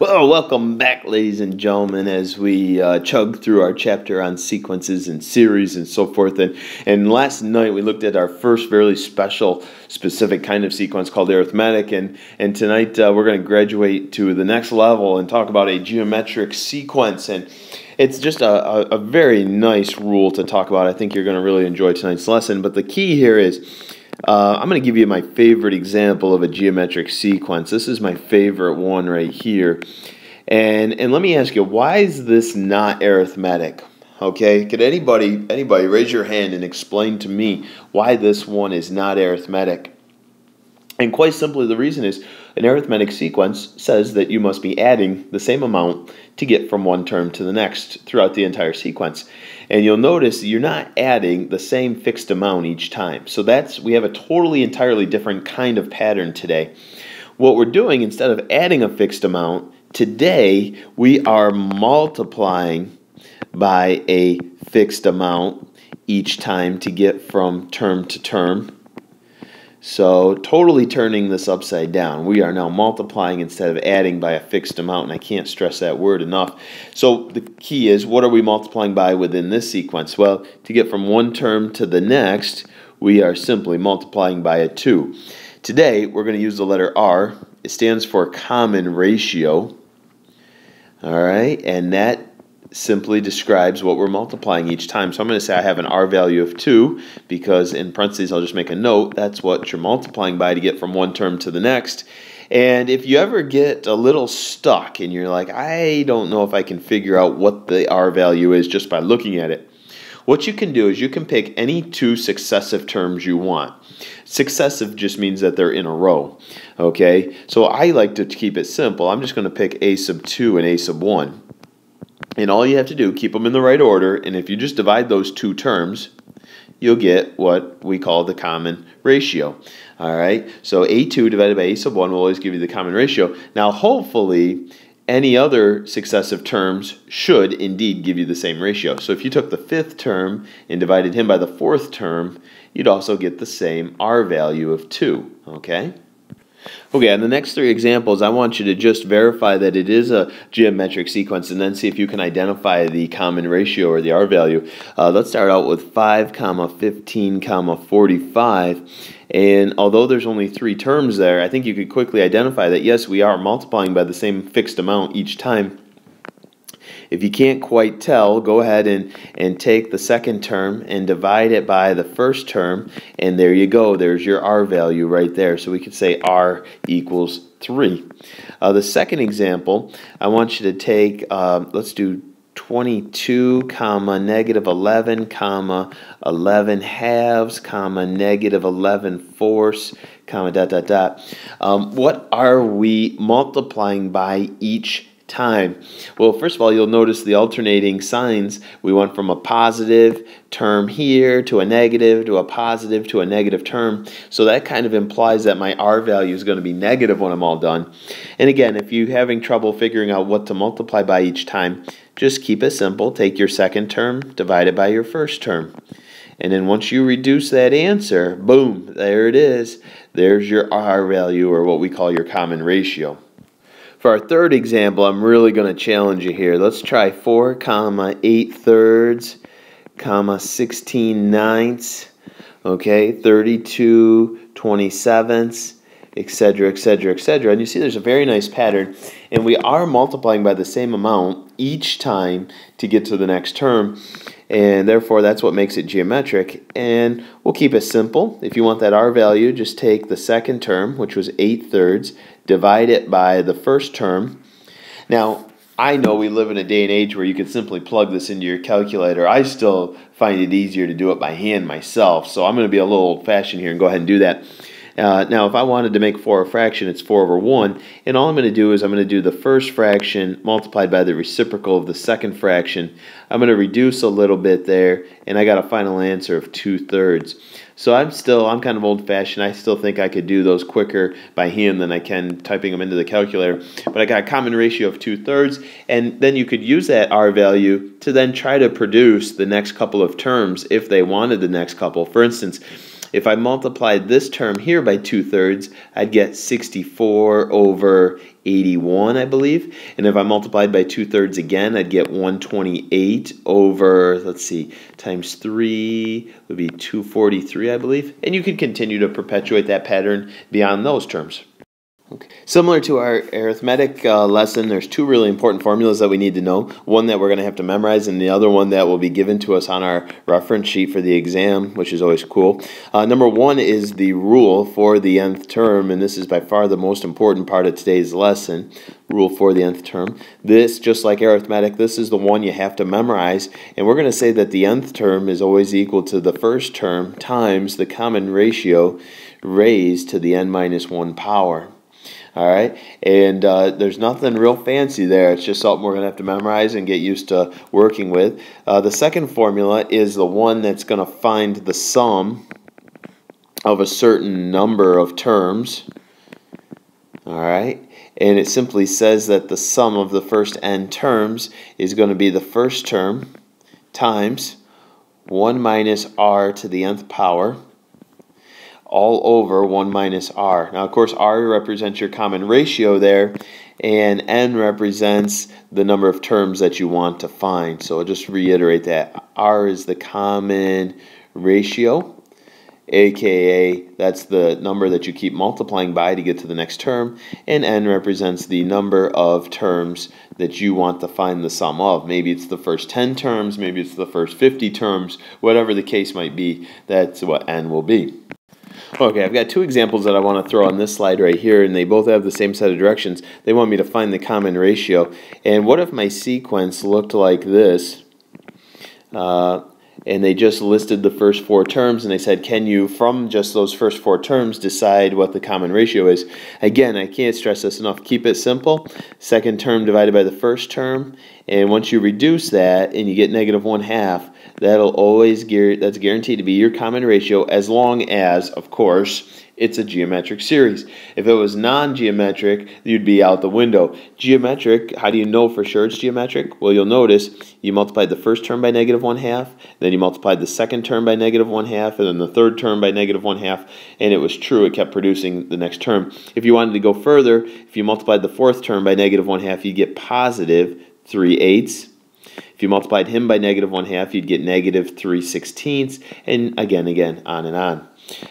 Well, welcome back, ladies and gentlemen, as we uh, chug through our chapter on sequences and series and so forth. And, and last night we looked at our first very special, specific kind of sequence called arithmetic. And, and tonight uh, we're going to graduate to the next level and talk about a geometric sequence. And it's just a, a, a very nice rule to talk about. I think you're going to really enjoy tonight's lesson. But the key here is uh, I'm going to give you my favorite example of a geometric sequence. This is my favorite one right here. And, and let me ask you, why is this not arithmetic? Okay, could anybody anybody raise your hand and explain to me why this one is not arithmetic? And quite simply, the reason is an arithmetic sequence says that you must be adding the same amount to get from one term to the next throughout the entire sequence. And you'll notice you're not adding the same fixed amount each time. So that's we have a totally entirely different kind of pattern today. What we're doing instead of adding a fixed amount, today we are multiplying by a fixed amount each time to get from term to term. So totally turning this upside down. We are now multiplying instead of adding by a fixed amount, and I can't stress that word enough. So the key is, what are we multiplying by within this sequence? Well, to get from one term to the next, we are simply multiplying by a 2. Today, we're going to use the letter R. It stands for common ratio. All right, and that simply describes what we're multiplying each time. So I'm going to say I have an R value of 2 because in parentheses I'll just make a note. That's what you're multiplying by to get from one term to the next. And if you ever get a little stuck and you're like, I don't know if I can figure out what the R value is just by looking at it, what you can do is you can pick any two successive terms you want. Successive just means that they're in a row. Okay, so I like to keep it simple. I'm just going to pick a sub 2 and a sub 1. And all you have to do, keep them in the right order, and if you just divide those two terms, you'll get what we call the common ratio. All right, so a2 divided by a sub 1 will always give you the common ratio. Now, hopefully, any other successive terms should indeed give you the same ratio. So if you took the fifth term and divided him by the fourth term, you'd also get the same r value of 2. Okay? Okay, and the next three examples, I want you to just verify that it is a geometric sequence and then see if you can identify the common ratio or the R value. Uh, let's start out with 5 comma 15 comma 45. And although there's only three terms there, I think you could quickly identify that yes, we are multiplying by the same fixed amount each time. If you can't quite tell, go ahead and, and take the second term and divide it by the first term, and there you go. There's your R value right there. So we could say R equals 3. Uh, the second example, I want you to take, uh, let's do 22 comma negative 11 comma 11 halves comma negative 11 fourths comma dot dot dot um, what are we multiplying by each time? Well, first of all, you'll notice the alternating signs. We went from a positive term here to a negative to a positive to a negative term. So that kind of implies that my R value is going to be negative when I'm all done. And again, if you're having trouble figuring out what to multiply by each time, just keep it simple. Take your second term, divide it by your first term. And then once you reduce that answer, boom, there it is. There's your R value or what we call your common ratio. For our third example, I'm really going to challenge you here. Let's try 4 comma 8 thirds comma 16 ninths, okay, 32 27ths, etc., etc., etc. And you see there's a very nice pattern, and we are multiplying by the same amount each time to get to the next term and therefore that's what makes it geometric. And we'll keep it simple. If you want that R value, just take the second term, which was 8 thirds, divide it by the first term. Now, I know we live in a day and age where you can simply plug this into your calculator. I still find it easier to do it by hand myself, so I'm going to be a little old-fashioned here and go ahead and do that. Uh, now, if I wanted to make 4 a fraction, it's 4 over 1. And all I'm going to do is I'm going to do the first fraction multiplied by the reciprocal of the second fraction. I'm going to reduce a little bit there, and I got a final answer of 2 thirds. So I'm still, I'm kind of old-fashioned. I still think I could do those quicker by hand than I can typing them into the calculator. But I got a common ratio of 2 thirds, and then you could use that R value to then try to produce the next couple of terms if they wanted the next couple. For instance, If I multiplied this term here by 2 thirds, I'd get 64 over 81, I believe. And if I multiplied by 2 thirds again, I'd get 128 over, let's see, times 3 would be 243, I believe. And you could continue to perpetuate that pattern beyond those terms. Okay. Similar to our arithmetic uh, lesson, there's two really important formulas that we need to know. One that we're going to have to memorize, and the other one that will be given to us on our reference sheet for the exam, which is always cool. Uh, number one is the rule for the nth term, and this is by far the most important part of today's lesson. Rule for the nth term. This, just like arithmetic, this is the one you have to memorize, and we're going to say that the nth term is always equal to the first term times the common ratio raised to the n minus 1 power. All right, and uh, there's nothing real fancy there. It's just something we're going to have to memorize and get used to working with. Uh, the second formula is the one that's going to find the sum of a certain number of terms. All right, and it simply says that the sum of the first n terms is going to be the first term times 1 minus r to the nth power all over 1 minus r. Now, of course, r represents your common ratio there, and n represents the number of terms that you want to find. So I'll just reiterate that. r is the common ratio, aka that's the number that you keep multiplying by to get to the next term, and n represents the number of terms that you want to find the sum of. Maybe it's the first 10 terms, maybe it's the first 50 terms, whatever the case might be, that's what n will be. Okay, I've got two examples that I want to throw on this slide right here, and they both have the same set of directions. They want me to find the common ratio. And what if my sequence looked like this? Uh, and they just listed the first four terms, and they said, can you, from just those first four terms, decide what the common ratio is? Again, I can't stress this enough. Keep it simple. Second term divided by the first term, and once you reduce that and you get negative one half, that'll always that's guaranteed to be your common ratio as long as, of course, it's a geometric series. If it was non-geometric, you'd be out the window. Geometric, how do you know for sure it's geometric? Well, you'll notice you multiplied the first term by negative one half, then you multiplied the second term by negative one half, and then the third term by negative one half, and it was true. It kept producing the next term. If you wanted to go further, if you multiplied the fourth term by negative one half, you get positive 3 eighths. If you multiplied him by negative 1 half, you'd get negative 3 sixteenths, and again, again, on and on.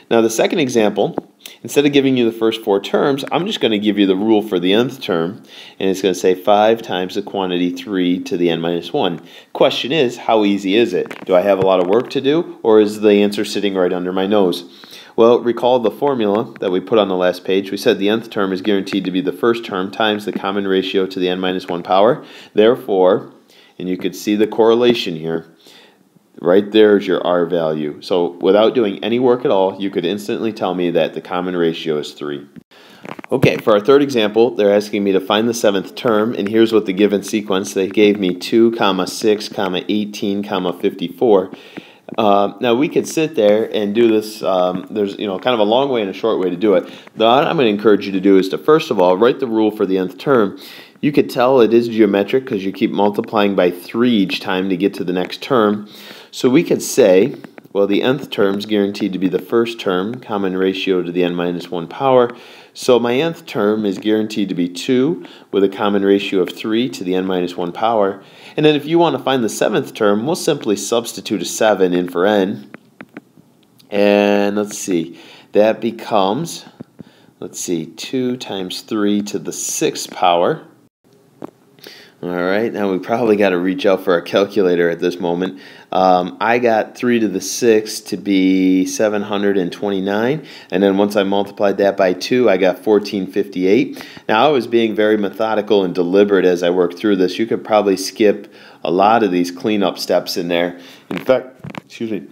Now the second example, instead of giving you the first four terms, I'm just going to give you the rule for the nth term, and it's going to say 5 times the quantity 3 to the n minus 1. Question is, how easy is it? Do I have a lot of work to do, or is the answer sitting right under my nose? Well, recall the formula that we put on the last page. We said the nth term is guaranteed to be the first term times the common ratio to the n minus 1 power. Therefore, and you could see the correlation here, right there is your R value. So without doing any work at all, you could instantly tell me that the common ratio is 3. Okay, for our third example, they're asking me to find the seventh term, and here's what the given sequence. They gave me 2, comma 6, comma 18, comma 54. Uh, now we could sit there and do this. Um, there's you know kind of a long way and a short way to do it. what I'm going to encourage you to do is to first of all write the rule for the nth term. You could tell it is geometric because you keep multiplying by three each time to get to the next term. So we could say, well, the nth term is guaranteed to be the first term, common ratio to the n minus 1 power. So my nth term is guaranteed to be 2 with a common ratio of 3 to the n minus 1 power. And then if you want to find the seventh term, we'll simply substitute a 7 in for n. And let's see, that becomes, let's see, 2 times 3 to the 6th power. All right, now we probably got to reach out for our calculator at this moment. Um, I got 3 to the 6 to be 729, and then once I multiplied that by 2, I got 1458. Now, I was being very methodical and deliberate as I worked through this. You could probably skip a lot of these cleanup steps in there. In fact, excuse me,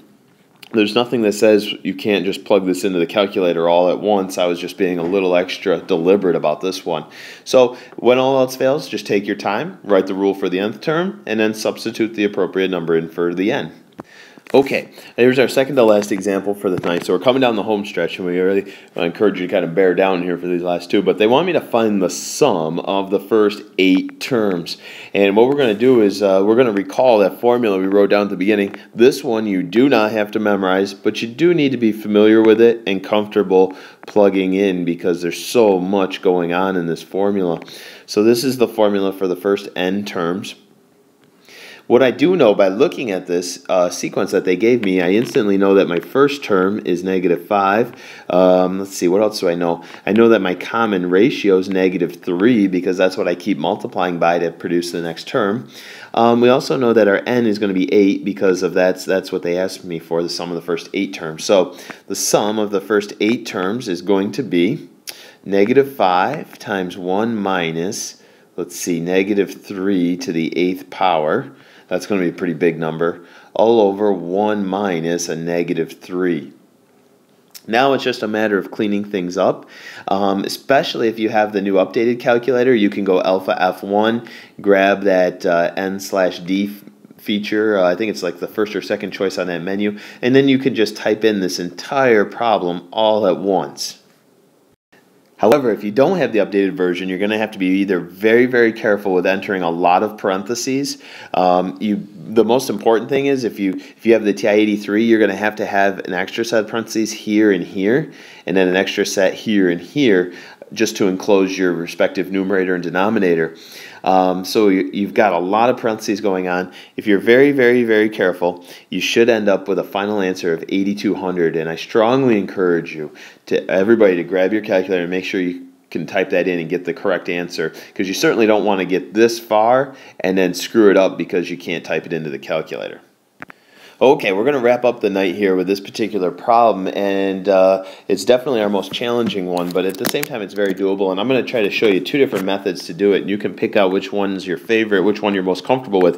there's nothing that says you can't just plug this into the calculator all at once. I was just being a little extra deliberate about this one. So when all else fails, just take your time, write the rule for the nth term, and then substitute the appropriate number in for the n. Okay, here's our second to last example for the night. So we're coming down the home stretch, and we really encourage you to kind of bear down here for these last two. But they want me to find the sum of the first eight terms. And what we're going to do is uh, we're going to recall that formula we wrote down at the beginning. This one you do not have to memorize, but you do need to be familiar with it and comfortable plugging in because there's so much going on in this formula. So this is the formula for the first n terms. What I do know by looking at this uh, sequence that they gave me, I instantly know that my first term is negative 5. Um, let's see, what else do I know? I know that my common ratio is negative 3 because that's what I keep multiplying by to produce the next term. Um, we also know that our n is going to be 8 because of that's, that's what they asked me for, the sum of the first 8 terms. So the sum of the first 8 terms is going to be negative 5 times 1 minus, let's see, negative 3 to the 8th power that's going to be a pretty big number. All over 1 minus a negative 3. Now it's just a matter of cleaning things up, um, especially if you have the new updated calculator. You can go alpha F1, grab that uh, N slash D feature. Uh, I think it's like the first or second choice on that menu. And then you can just type in this entire problem all at once. However, if you don't have the updated version, you're going to have to be either very, very careful with entering a lot of parentheses. Um, you, the most important thing is if you if you have the TI-83, you're going to have to have an extra set of parentheses here and here, and then an extra set here and here just to enclose your respective numerator and denominator. Um, so you've got a lot of parentheses going on. If you're very, very, very careful, you should end up with a final answer of 8,200. And I strongly encourage you to everybody to grab your calculator and make sure you can type that in and get the correct answer because you certainly don't want to get this far and then screw it up because you can't type it into the calculator. Okay, we're going to wrap up the night here with this particular problem, and uh, it's definitely our most challenging one, but at the same time, it's very doable. And I'm going to try to show you two different methods to do it, and you can pick out which one's your favorite, which one you're most comfortable with.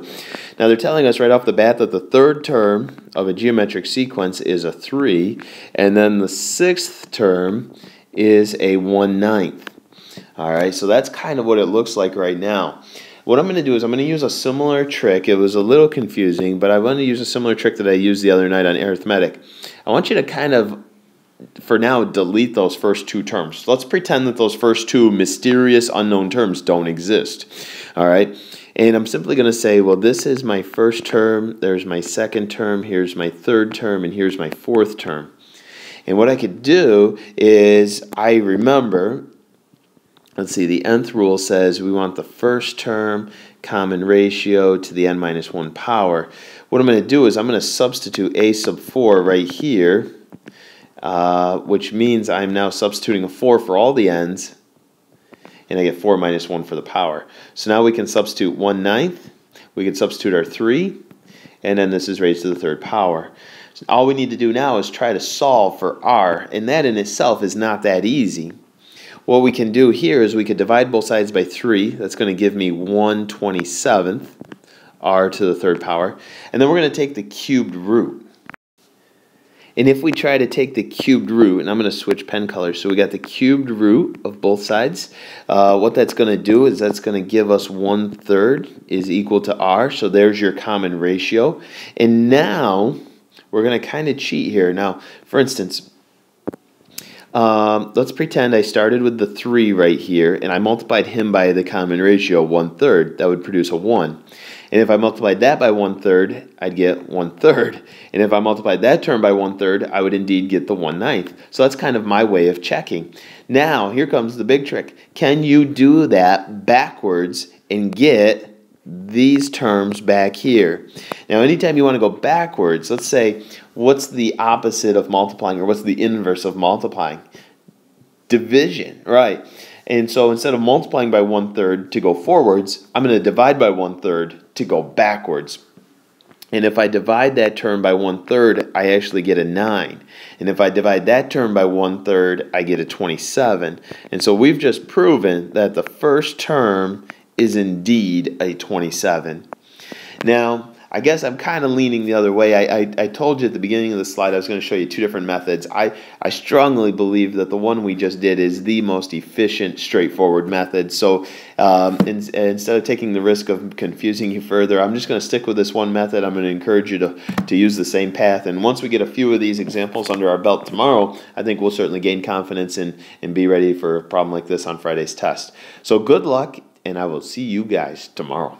Now, they're telling us right off the bat that the third term of a geometric sequence is a 3, and then the sixth term is a 1 ninth. All right, so that's kind of what it looks like right now. What I'm going to do is I'm going to use a similar trick. It was a little confusing, but I want to use a similar trick that I used the other night on arithmetic. I want you to kind of, for now, delete those first two terms. Let's pretend that those first two mysterious unknown terms don't exist. All right? And I'm simply going to say, well, this is my first term, there's my second term, here's my third term, and here's my fourth term. And what I could do is I remember let's see, the nth rule says we want the first term common ratio to the n minus 1 power. What I'm going to do is I'm going to substitute a sub 4 right here, uh, which means I'm now substituting a 4 for all the n's, and I get 4 minus 1 for the power. So now we can substitute 1 ninth, we can substitute our 3, and then this is raised to the third power. So all we need to do now is try to solve for r, and that in itself is not that easy. What we can do here is we could divide both sides by 3. That's going to give me 1 27th, r to the third power. And then we're going to take the cubed root. And if we try to take the cubed root, and I'm going to switch pen colors, so we got the cubed root of both sides. Uh, what that's going to do is that's going to give us 1 third is equal to r, so there's your common ratio. And now we're going to kind of cheat here. Now, for instance, um, let's pretend I started with the 3 right here, and I multiplied him by the common ratio, 1 third. That would produce a 1. And if I multiplied that by 1 third, I'd get 1 third. And if I multiplied that term by 1 third, I would indeed get the 1 ninth. So that's kind of my way of checking. Now, here comes the big trick. Can you do that backwards and get these terms back here. Now, anytime you want to go backwards, let's say, what's the opposite of multiplying or what's the inverse of multiplying? Division, right. And so instead of multiplying by one third to go forwards, I'm going to divide by one third to go backwards. And if I divide that term by one third, I actually get a 9. And if I divide that term by one third, I get a 27. And so we've just proven that the first term is indeed a 27. Now, I guess I'm kind of leaning the other way. I, I, I told you at the beginning of the slide I was going to show you two different methods. I, I strongly believe that the one we just did is the most efficient, straightforward method. So um, in, instead of taking the risk of confusing you further, I'm just going to stick with this one method. I'm going to encourage you to, to use the same path. And once we get a few of these examples under our belt tomorrow, I think we'll certainly gain confidence and, and be ready for a problem like this on Friday's test. So good luck, and I will see you guys tomorrow.